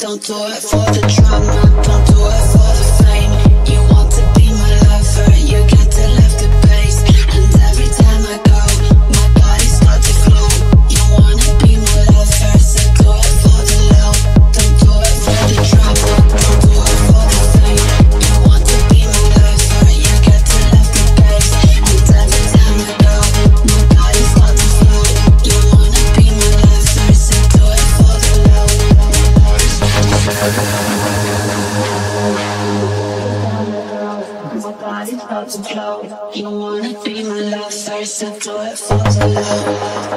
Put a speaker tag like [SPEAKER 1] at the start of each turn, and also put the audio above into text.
[SPEAKER 1] Don't do it for the drama, don't do it for the about to blow. You wanna be my love, first and do it for the love.